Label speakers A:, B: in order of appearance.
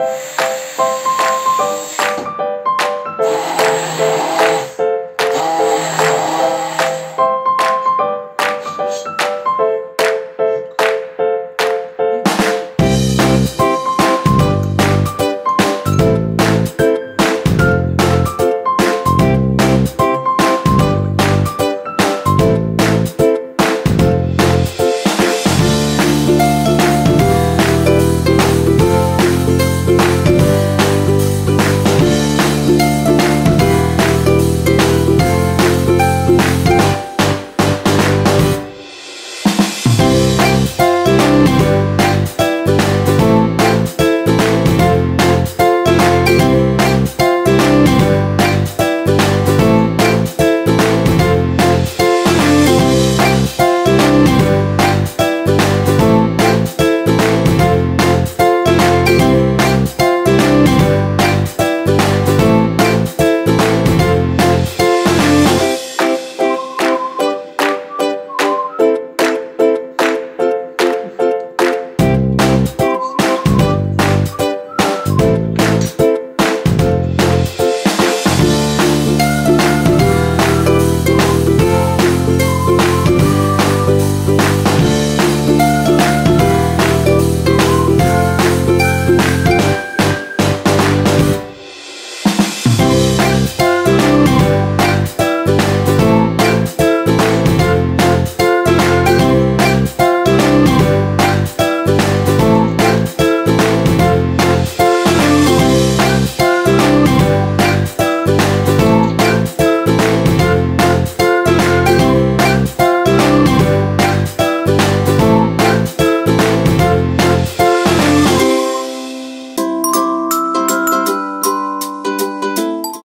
A: Música